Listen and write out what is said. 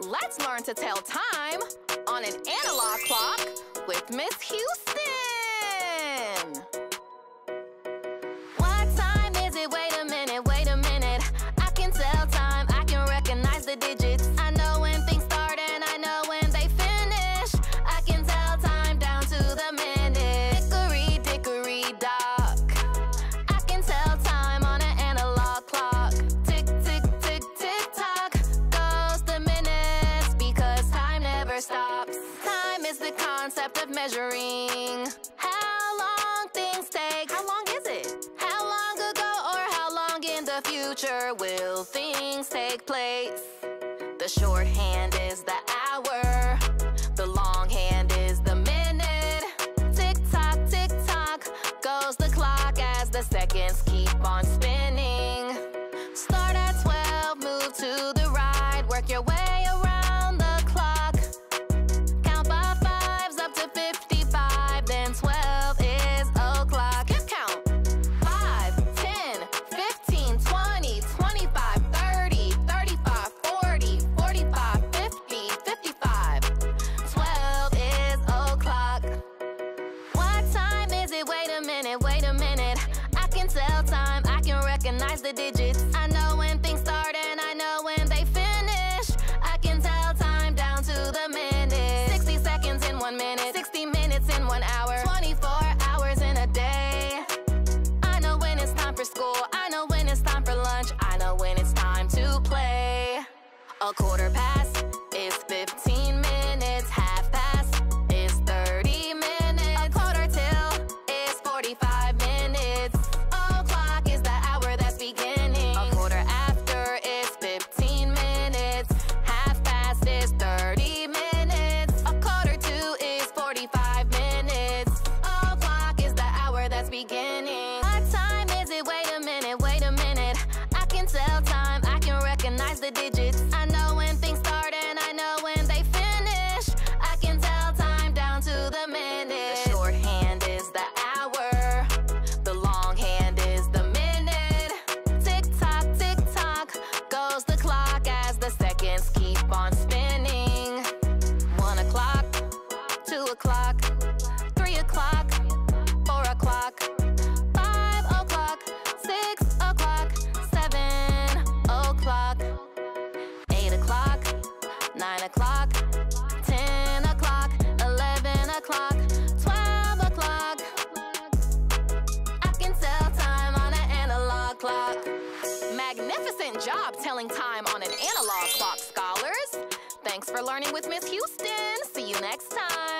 Let's learn to tell time on an analog clock with Miss Houston. Concept of measuring how long things take. How long is it? How long ago or how long in the future will things take place? The shorthand is the hour. The long hand is the minute. Tick tock, tick tock goes the clock as the seconds keep on spinning. Start at 12, move to the right, work your way minute, wait a minute. I can tell time, I can recognize the digits. I know when things start and I know when they finish. I can tell time down to the minute. 60 seconds in one minute, 60 minutes in one hour, 24 hours in a day. I know when it's time for school, I know when it's time for lunch, I know when it's time to play. A quarter past Magnificent job telling time on an analog clock, scholars. Thanks for learning with Miss Houston. See you next time.